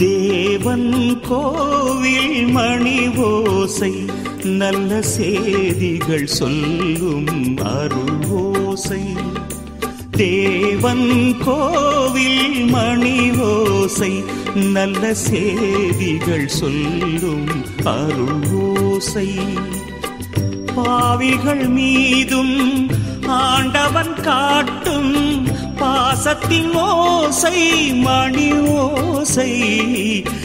தேவன் கோவில் மணி ஓசை நல்ல செய்திகள் சொல்லும் அருள் ஓசை தேவன் கோவில் மணி ஓசை நல்ல செய்திகள் சொல்லும் அருள் ஓசை பாவிகள் மீதும் ஆண்டவன் காட்டும் பாசத்தின் ஓசை மணி ஓசை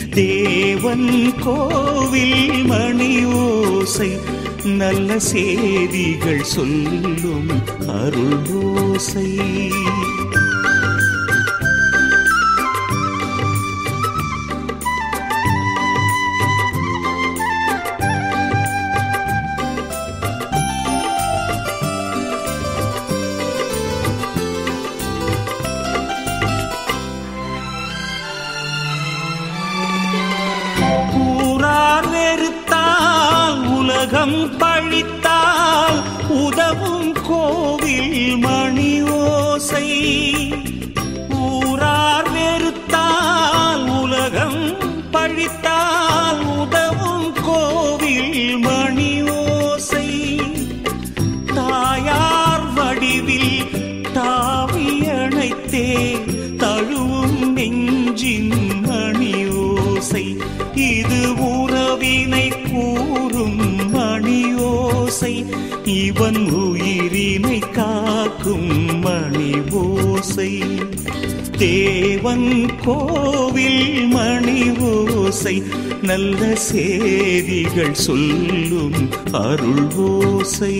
தேவன் கோவில் மணி ஓசை. நல்ல செய்திகள் சொல்லும் அருள் ஓசை. உலகம் பழித்தால் உதவும் கோவில் மணி ஓசை ஓசை இவன் உயிரினை காக்கும் மணி ஓசை தேவன் கோவில் மணி ஓசை நல்ல செய்திகள் சொல்லும் அருள் ஓசை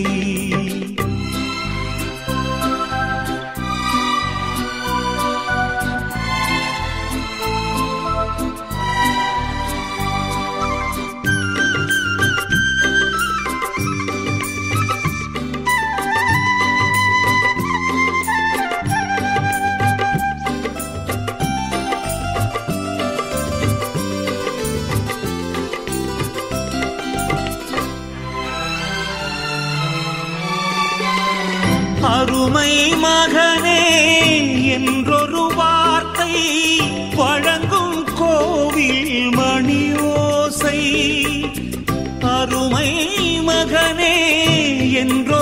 அருமை மகனே என்றொரு வார்த்தை வழங்கும் கோவில் மணி ஓசை அருமை மகனே என்றொரு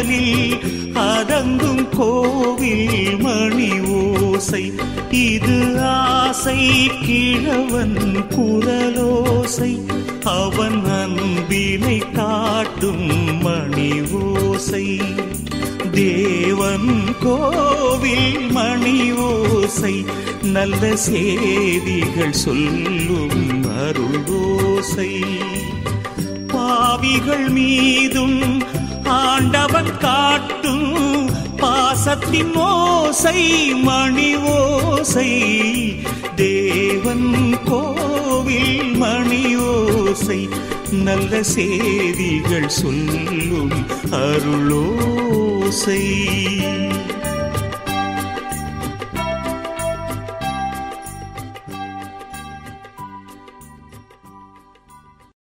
குரலில் அதங்கும் கோவில் மணி ஓசை. இது ஆசை கிழவன் குரலோசை. அவன் அன்பினை காட்டும் மணி ஓசை. தேவன் கோவில் மணி ஓசை. நல்ல செய்திகள் சொல்லும் அருள் ஓசை. பாவிகள் மீதும் காட்டும் பாசத்தின் ஓசை மணி ஓசை. தேவன் கோவில் மணி ஓசை. நல்ல செய்திகள் சொல்லும் அருளோசை.